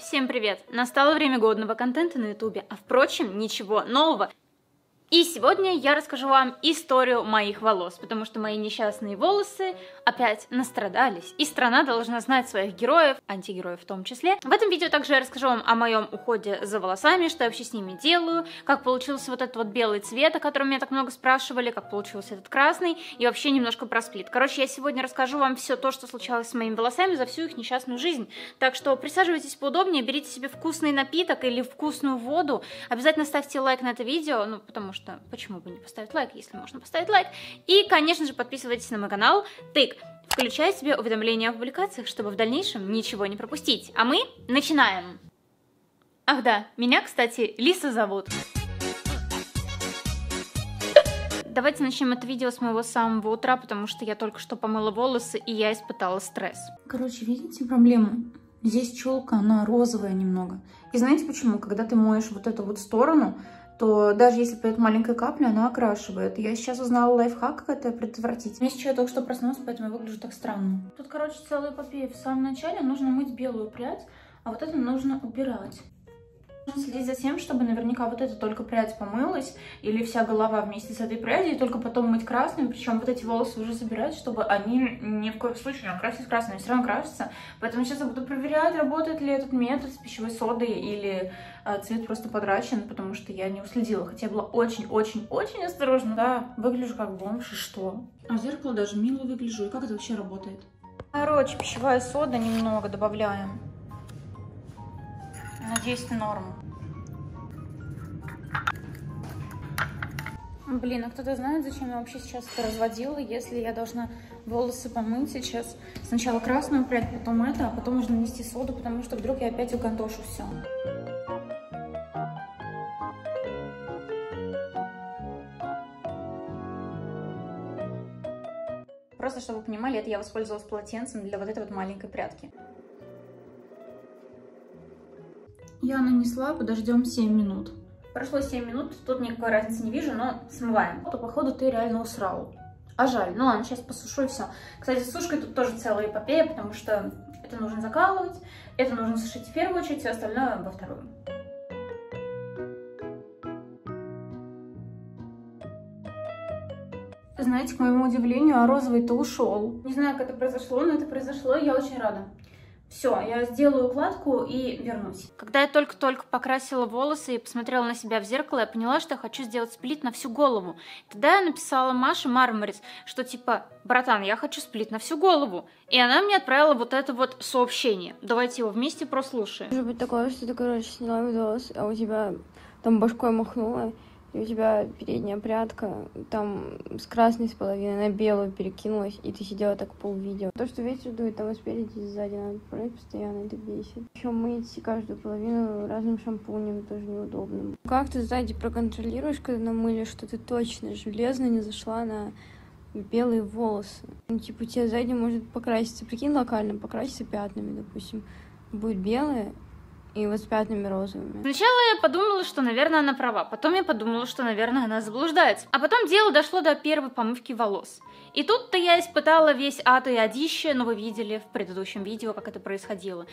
Всем привет! Настало время годного контента на ютубе, а впрочем, ничего нового. И сегодня я расскажу вам историю моих волос, потому что мои несчастные волосы опять настрадались, и страна должна знать своих героев, антигероев в том числе. В этом видео также я расскажу вам о моем уходе за волосами, что я вообще с ними делаю, как получился вот этот вот белый цвет, о котором меня так много спрашивали, как получился этот красный, и вообще немножко про сплит. Короче, я сегодня расскажу вам все то, что случалось с моими волосами за всю их несчастную жизнь. Так что присаживайтесь поудобнее, берите себе вкусный напиток или вкусную воду, обязательно ставьте лайк на это видео, ну потому что что почему бы не поставить лайк, если можно поставить лайк. И, конечно же, подписывайтесь на мой канал Тык. Включай себе уведомления о публикациях, чтобы в дальнейшем ничего не пропустить. А мы начинаем. Ах да, меня, кстати, Лиса зовут. Давайте начнем это видео с моего самого утра, потому что я только что помыла волосы, и я испытала стресс. Короче, видите проблему? Здесь челка, она розовая немного. И знаете почему? Когда ты моешь вот эту вот сторону, то даже если пойдет маленькая капля, она окрашивает. Я сейчас узнала лайфхак, как это предотвратить. Мне сейчас только что проснулась, поэтому я выгляжу так странно. Тут, короче, целая эпопея. В самом начале нужно мыть белую прядь, а вот это нужно убирать. Нужно следить за тем, чтобы наверняка вот эта только прядь помылась, или вся голова вместе с этой прядью, и только потом мыть красным, причем вот эти волосы уже забирать, чтобы они ни в коем случае не окрасились красным, они все равно красятся. Поэтому сейчас я буду проверять, работает ли этот метод с пищевой содой, или а, цвет просто подрачен, потому что я не уследила, хотя я была очень-очень-очень осторожна. Да, выгляжу как бомж, и что? А в зеркало даже мило выгляжу, и как это вообще работает? Короче, пищевая сода немного добавляем. Надеюсь, норм. Блин, а кто-то знает, зачем я вообще сейчас это разводила, если я должна волосы помыть сейчас? Сначала красную прядь, потом это, а потом нужно нанести соду, потому что вдруг я опять угандошу все. Просто, чтобы вы понимали, это я воспользовалась полотенцем для вот этой вот маленькой прядки. Я нанесла, подождем 7 минут. Прошло 7 минут, тут никакой разницы не вижу, но смываем. То, походу, ты реально усрал. А жаль. Ну ладно, сейчас посушу и все. Кстати, с сушкой тут тоже целая эпопея, потому что это нужно закалывать, это нужно сушить в первую очередь, все остальное во вторую. Знаете, к моему удивлению, а розовый-то ушел. Не знаю, как это произошло, но это произошло, и я очень рада. Все, я сделаю укладку и вернусь. Когда я только-только покрасила волосы и посмотрела на себя в зеркало, я поняла, что я хочу сделать сплит на всю голову. Тогда я написала Маше Мармарис, что типа, братан, я хочу сплит на всю голову. И она мне отправила вот это вот сообщение. Давайте его вместе прослушаем. Может быть такое, что ты, короче, сняла видос, а у тебя там башкой махнула, и у тебя передняя прядка там с красной с половиной на белую перекинулась, и ты сидела так полвидео. То, что ветер дует, там и спереди и сзади надо поправить постоянно, это бесит. Еще мыть каждую половину разным шампунем тоже неудобно. Как ты сзади проконтролируешь, когда намыли, что ты точно железно не зашла на белые волосы? Ну, типа, тебе сзади может покраситься, прикинь, локально покраситься пятнами, допустим. Будет белое, и вот с пятнами розовыми. Сначала я подумала, что, наверное, она права. Потом я подумала, что, наверное, она заблуждается. А потом дело дошло до первой помывки волос. И тут-то я испытала весь ад и одище, но вы видели в предыдущем видео, как это происходило.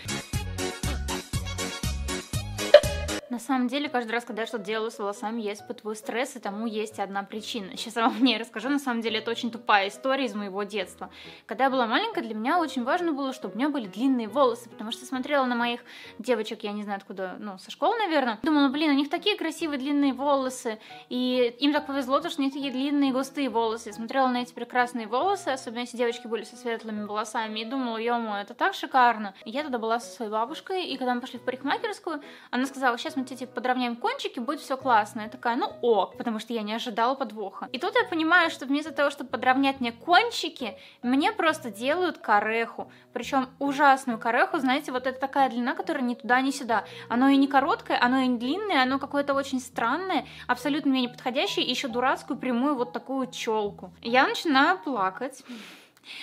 На самом деле, каждый раз, когда я что-то делаю с волосами, я испытываю стресс, и тому есть одна причина. Сейчас я вам не расскажу, на самом деле, это очень тупая история из моего детства. Когда я была маленькая, для меня очень важно было, чтобы у меня были длинные волосы, потому что смотрела на моих девочек, я не знаю откуда, ну, со школы, наверное. Думала, блин, у них такие красивые длинные волосы, и им так повезло, то, что у них такие длинные густые волосы. Я смотрела на эти прекрасные волосы, особенно если девочки были со светлыми волосами, и думала, ё это так шикарно. Я тогда была со своей бабушкой, и когда мы пошли в парикмахерскую, она сказала, сейчас мы тебе типа, подровняем кончики, будет все классно. Я такая, ну ок, потому что я не ожидала подвоха. И тут я понимаю, что вместо того, чтобы подровнять мне кончики, мне просто делают кареху. Причем ужасную кареху, знаете, вот это такая длина, которая ни туда, ни сюда. Оно и не короткое, оно и не длинное, оно какое-то очень странное, абсолютно мне не подходящее, еще дурацкую прямую вот такую челку. Я начинаю плакать.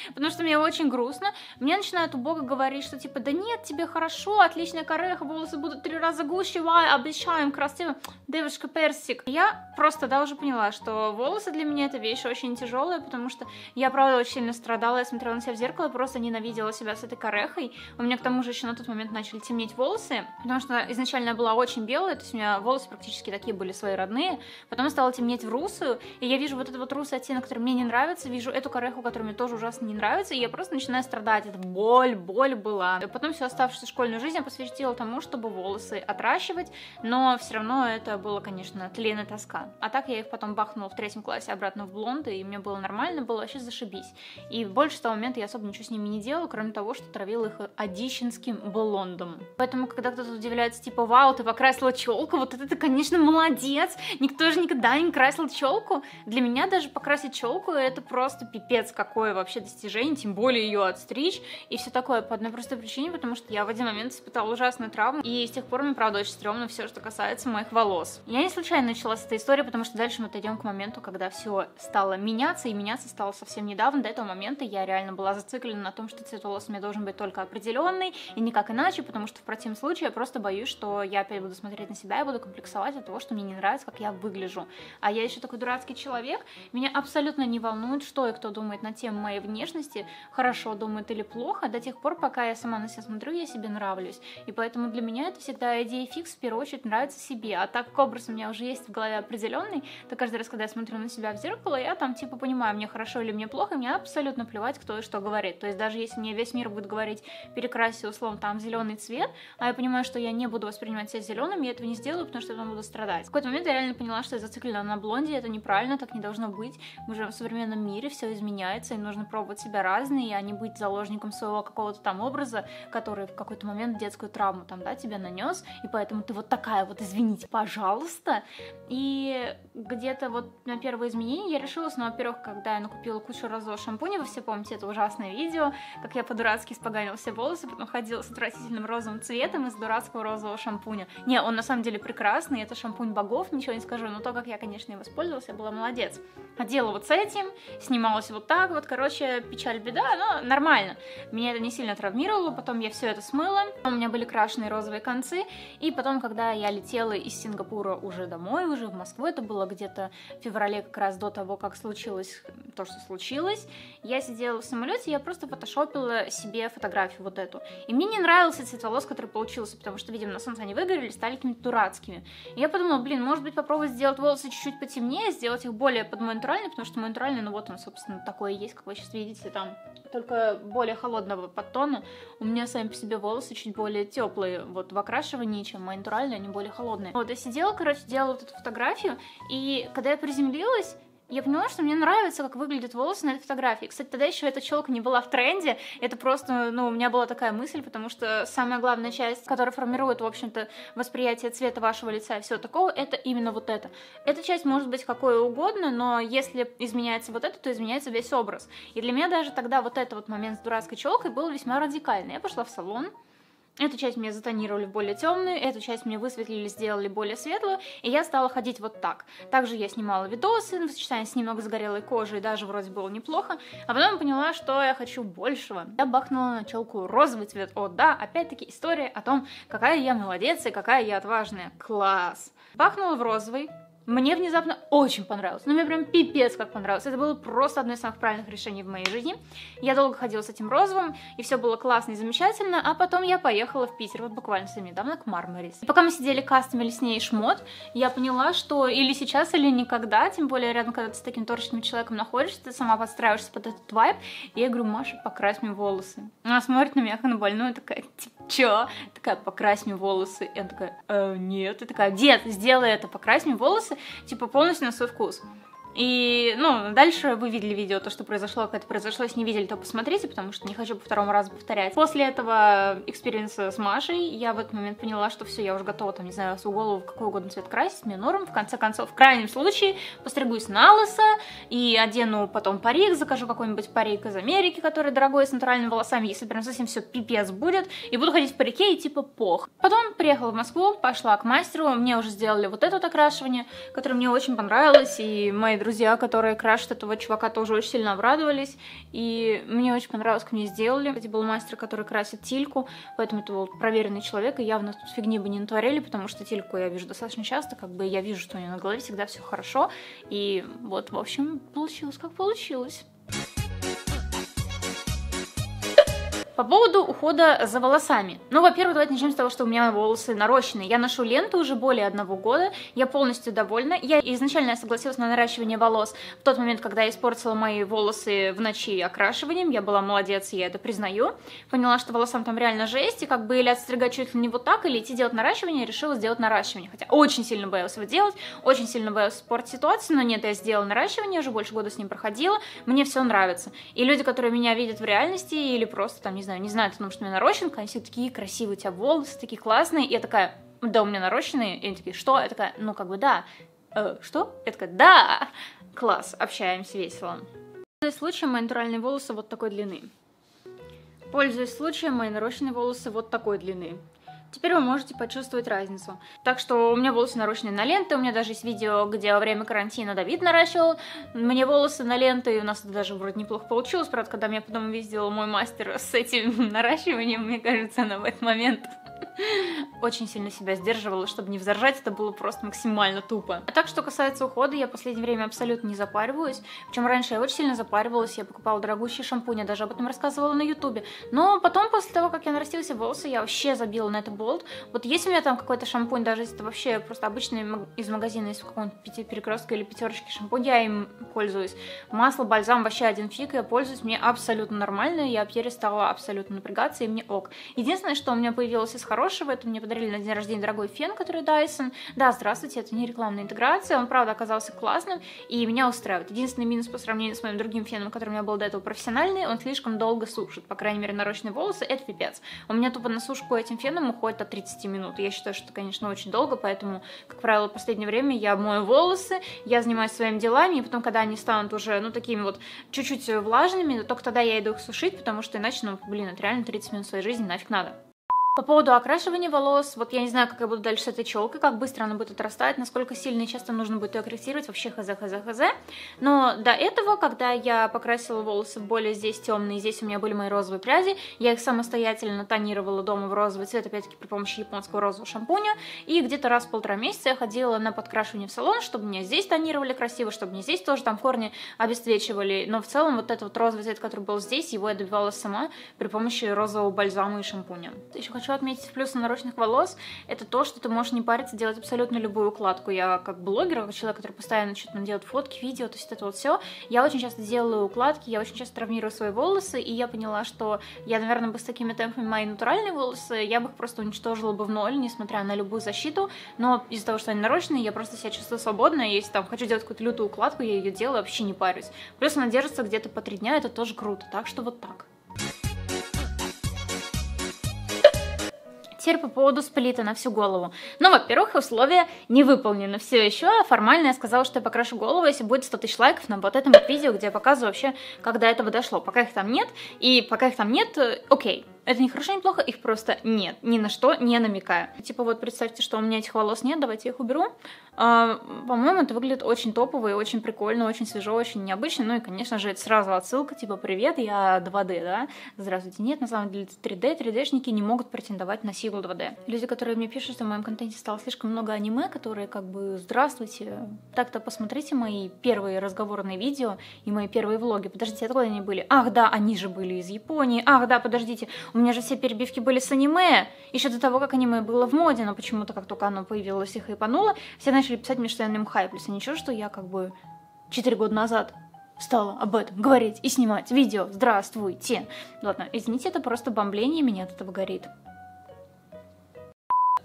Потому что мне очень грустно. Мне начинают убого говорить, что типа, да нет, тебе хорошо, отличная кореха, волосы будут три раза гуще, вай, обещаем, красиво, девушка персик. Я просто, да, уже поняла, что волосы для меня это вещь очень тяжелая, потому что я, правда, очень сильно страдала, я смотрела на себя в зеркало, просто ненавидела себя с этой корехой. У меня к тому же еще на тот момент начали темнеть волосы, потому что изначально я была очень белая, то есть у меня волосы практически такие были свои родные, потом стала темнеть в русую, и я вижу вот этот вот русый оттенок, который мне не нравится, вижу эту кореху, которая мне тоже ужасно не нравится, и я просто начинаю страдать. Это боль, боль была. Потом всю оставшуюся школьную жизнь я посвятила тому, чтобы волосы отращивать, но все равно это было, конечно, тлен и тоска. А так я их потом бахнула в третьем классе обратно в блонды, и мне было нормально, было вообще зашибись. И больше того момента я особо ничего с ними не делала, кроме того, что травила их одищенским блондом. Поэтому, когда кто-то удивляется, типа, вау, ты покрасила челку, вот это ты, конечно, молодец, никто же никогда не красил челку. Для меня даже покрасить челку это просто пипец какое вообще достижение, тем более ее отстричь и все такое по одной простой причине, потому что я в один момент испытала ужасную травму, и с тех пор мне, правда, очень стрёмно все, что касается моих волос. Я не случайно начала с этой истории, потому что дальше мы отойдем к моменту, когда все стало меняться, и меняться стало совсем недавно. До этого момента я реально была зациклена на том, что цвет волос у меня должен быть только определенный, и никак иначе, потому что в противном случае я просто боюсь, что я опять буду смотреть на себя и буду комплексовать от того, что мне не нравится, как я выгляжу. А я еще такой дурацкий человек, меня абсолютно не волнует, что и кто думает на тему моей хорошо думает или плохо, до тех пор, пока я сама на себя смотрю, я себе нравлюсь. И поэтому для меня это всегда идея фикс, в первую очередь, нравится себе. А так как образ у меня уже есть в голове определенный, то каждый раз, когда я смотрю на себя в зеркало, я там типа понимаю, мне хорошо или мне плохо, и мне абсолютно плевать, кто и что говорит. То есть даже если мне весь мир будет говорить, перекраси условно там зеленый цвет, а я понимаю, что я не буду воспринимать себя зеленым, я этого не сделаю, потому что я потом буду страдать. В какой-то момент я реально поняла, что я зациклена на блонде, это неправильно, так не должно быть. Мы живем в современном мире, все изменяется, и нужно пробовать себя разные, а не быть заложником своего какого-то там образа, который в какой-то момент детскую травму там, да, тебе нанес, и поэтому ты вот такая вот, извините, пожалуйста. И где-то вот на первое изменение я решилась, ну, во-первых, когда я накупила кучу розового шампуня, вы все помните это ужасное видео, как я по-дурацки испоганила все волосы, потом ходила с отвратительным розовым цветом из дурацкого розового шампуня. Не, он на самом деле прекрасный, это шампунь богов, ничего не скажу, но то, как я, конечно, им воспользовалась, я была молодец. Ходила вот с этим, снималась вот так вот, короче, печаль, беда, но нормально. Меня это не сильно травмировало, потом я все это смыла, у меня были крашеные розовые концы, и потом, когда я летела из Сингапура уже домой, уже в Москву, это было где-то в феврале, как раз до того, как случилось то, что случилось, я сидела в самолете, я просто фотошопила себе фотографию вот эту. И мне не нравился цвет волос, который получился, потому что, видимо, на солнце они выгорели, стали какими-то дурацкими. И я подумала, блин, может быть, попробовать сделать волосы чуть-чуть потемнее, сделать их более под мой натуральный, потому что мой натуральный, ну вот он, собственно, такой есть, как вы сейчас видите, там только более холодного подтона. У меня сами по себе волосы чуть более теплые, вот в окрашивании, чем мои натуральные, они более холодные. Вот я сидела, короче, делала вот эту фотографию, и когда я приземлилась, я поняла, что мне нравится, как выглядят волосы на этой фотографии. Кстати, тогда еще эта челка не была в тренде. Это просто, ну, у меня была такая мысль, потому что самая главная часть, которая формирует, в общем-то, восприятие цвета вашего лица и всего такого, это именно вот это. Эта часть может быть какой угодно, но если изменяется вот это, то изменяется весь образ. И для меня даже тогда вот этот вот момент с дурацкой челкой был весьма радикальный. Я пошла в салон, Эту часть мне затонировали в более темную, эту часть мне высветлили, сделали более светлую, и я стала ходить вот так. Также я снимала видосы в сочетании с немного загорелой кожей, даже вроде было неплохо, а потом поняла, что я хочу большего. Я бахнула на челку розовый цвет. О, да, опять-таки история о том, какая я молодец и какая я отважная. Класс! Бахнула в розовый, мне внезапно очень понравилось. Ну, мне прям пипец как понравилось. Это было просто одно из самых правильных решений в моей жизни. Я долго ходила с этим розовым, и все было классно и замечательно, а потом я поехала в Питер, вот буквально совсем недавно, к Мармарис. И пока мы сидели кастомили с ней шмот, я поняла, что или сейчас, или никогда, тем более рядом, когда ты с таким творческим человеком находишься, ты сама подстраиваешься под этот вайб, и я говорю, Маша, покрась мне волосы. Она смотрит на меня как на больную, такая, типа, чё? Такая, покрась мне волосы. Она такая, э, нет. И такая, дед, сделай это, покрась мне волосы, типа полностью на свой вкус. И, ну, дальше вы видели видео, то, что произошло, как это произошло, если не видели, то посмотрите, потому что не хочу по второму разу повторять. После этого experience а с Машей я в этот момент поняла, что все, я уже готова, там, не знаю, свою голову в какой угодно цвет красить, мне норм. В конце концов, в крайнем случае, постригусь на лысо и одену потом парик, закажу какой-нибудь парик из Америки, который дорогой, с натуральными волосами, если прям совсем все пипец будет, и буду ходить в парике и типа пох. Потом приехала в Москву, пошла к мастеру, мне уже сделали вот это окрашивание, которое мне очень понравилось, и мои друзья, которые крашат этого чувака, тоже очень сильно обрадовались. И мне очень понравилось, как мне сделали. Это был мастер, который красит тильку, поэтому это был проверенный человек, и явно тут фигни бы не натворили, потому что тильку я вижу достаточно часто, как бы я вижу, что у нее на голове всегда все хорошо. И вот, в общем, получилось как получилось. По поводу ухода за волосами. Ну, во-первых, давайте начнем с того, что у меня волосы нарощенные. Я ношу ленту уже более одного года, я полностью довольна. Я изначально согласилась на наращивание волос в тот момент, когда я испортила мои волосы в ночи окрашиванием. Я была молодец, я это признаю. Поняла, что волосам там реально жесть, и как бы или отстригать чуть ли не вот так, или идти делать наращивание, решила сделать наращивание. Хотя очень сильно боялась его делать, очень сильно боялась испортить ситуацию, но нет, я сделала наращивание, уже больше года с ним проходила, мне все нравится. И люди, которые меня видят в реальности или просто там, не знаю, не знают, потому что у меня нарощенка, они все такие красивые, у тебя волосы такие классные, и я такая, да, у меня нарощенные, и они такие, что? Я такая, ну, как бы, да. Э, что? Я такая, да! Класс, общаемся весело. Пользуясь случаем, мои натуральные волосы вот такой длины. Пользуясь случаем, мои нарощенные волосы вот такой длины. Теперь вы можете почувствовать разницу. Так что у меня волосы нарощены на ленты, у меня даже есть видео, где во время карантина Давид наращивал мне волосы на ленты, и у нас это даже вроде неплохо получилось, правда, когда меня потом видел мой мастер с этим наращиванием, мне кажется, она в этот момент очень сильно себя сдерживала, чтобы не взоржать, это было просто максимально тупо. А так, что касается ухода, я в последнее время абсолютно не запариваюсь, причем раньше я очень сильно запаривалась, я покупала дорогущие шампуни, я даже об этом рассказывала на ютубе, но потом, после того, как я нарастила себе волосы, я вообще забила на это болт. Вот есть у меня там какой-то шампунь, даже если это вообще просто обычный из магазина, из какого-нибудь перекрестка или пятерочки шампунь, я им пользуюсь. Масло, бальзам, вообще один фиг, я пользуюсь, мне абсолютно нормально, я перестала абсолютно напрягаться, и мне ок. Единственное, что у меня появилось из хорошего, хорошего. Это мне подарили на день рождения дорогой фен, который Dyson. Да, здравствуйте, это не рекламная интеграция, он, правда, оказался классным, и меня устраивает. Единственный минус по сравнению с моим другим феном, который у меня был до этого профессиональный, он слишком долго сушит. По крайней мере, нарощенные волосы — это пипец. У меня тупо на сушку этим феном уходит от 30 минут. Я считаю, что это, конечно, очень долго, поэтому, как правило, в последнее время я мою волосы, я занимаюсь своими делами, и потом, когда они станут уже, ну, такими вот чуть-чуть влажными, только тогда я иду их сушить, потому что иначе, ну, блин, это реально 30 минут своей жизни нафиг надо. По поводу окрашивания волос, вот я не знаю, как я буду дальше с этой челкой, как быстро она будет отрастать, насколько сильно и часто нужно будет ее корректировать, вообще хз, хз, хз. Но до этого, когда я покрасила волосы более здесь темные, здесь у меня были мои розовые пряди, я их самостоятельно тонировала дома в розовый цвет, опять-таки при помощи японского розового шампуня, и где-то раз в полтора месяца я ходила на подкрашивание в салон, чтобы мне здесь тонировали красиво, чтобы мне здесь тоже там корни обесцвечивали, но в целом вот этот вот розовый цвет, который был здесь, его я добивалась сама при помощи розового бальзама и шампуня. Еще хочу отметить в плюсы нарощенных волос, это то, что ты можешь не париться делать абсолютно любую укладку. Я как блогер, как человек, который постоянно что-то делает фотки, видео, то есть это вот все, я очень часто делаю укладки, я очень часто травмирую свои волосы, и я поняла, что я, наверное, бы с такими темпами мои натуральные волосы, я бы их просто уничтожила бы в ноль, несмотря на любую защиту, но из-за того, что они нарощенные, я просто себя чувствую свободно, если там хочу делать какую-то лютую укладку, я ее делаю, вообще не парюсь. Плюс она держится где-то по три дня, это тоже круто, так что вот так. Теперь по поводу сплита на всю голову. Ну, во-первых, условия не выполнены все еще. Формально я сказала, что я покрашу голову, если будет 100 тысяч лайков на вот этом видео, где я показываю вообще, до этого дошло. Пока их там нет, и пока их там нет, э, окей, это не хорошо, не плохо, их просто нет, ни на что не намекаю. Типа вот представьте, что у меня этих волос нет, давайте их уберу. А, по-моему, это выглядит очень топово и очень прикольно, очень свежо, очень необычно. Ну и, конечно же, это сразу отсылка, типа, привет, я 2D, да? Здравствуйте. Нет, на самом деле это 3D, 3D-шники не могут претендовать на силу 2D. Люди, которые мне пишут, что в моем контенте стало слишком много аниме, которые как бы, здравствуйте, так-то посмотрите мои первые разговорные видео и мои первые влоги. Подождите, откуда они были? Ах, да, они же были из Японии. Ах, да, подождите, у меня же все перебивки были с аниме, еще до того, как аниме было в моде, но почему-то, как только оно появилось и хайпануло, все начали писать мне, что я на нем хайплюсь, а ничего, что я как бы 4 года назад стала об этом говорить и снимать видео. Здравствуйте. Ладно, извините, это просто бомбление, меня от этого горит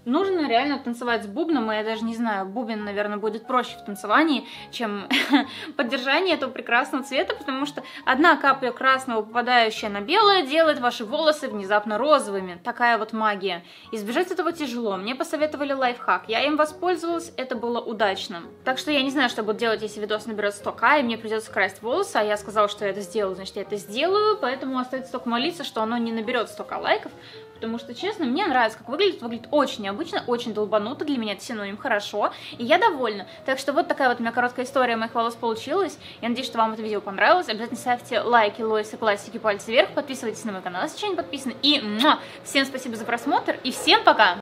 нужно реально танцевать с бубном, и я даже не знаю, бубен, наверное, будет проще в танцевании, чем поддержание этого прекрасного цвета, потому что одна капля красного, попадающая на белое, делает ваши волосы внезапно розовыми. Такая вот магия. Избежать этого тяжело. Мне посоветовали лайфхак. Я им воспользовалась, это было удачно. Так что я не знаю, что буду делать, если видос наберет 100к, и мне придется красить волосы, а я сказала, что я это сделаю, значит, я это сделаю, поэтому остается только молиться, что оно не наберет 100к лайков, потому что, честно, мне нравится, как выглядит, выглядит очень необычно, очень долбануто, для меня это синоним хорошо, и я довольна. Так что вот такая вот у меня короткая история моих волос получилась, я надеюсь, что вам это видео понравилось, обязательно ставьте лайки, лойсы, классики, пальцы вверх, подписывайтесь на мой канал, если еще не подписаны, и муа, всем спасибо за просмотр, и всем пока!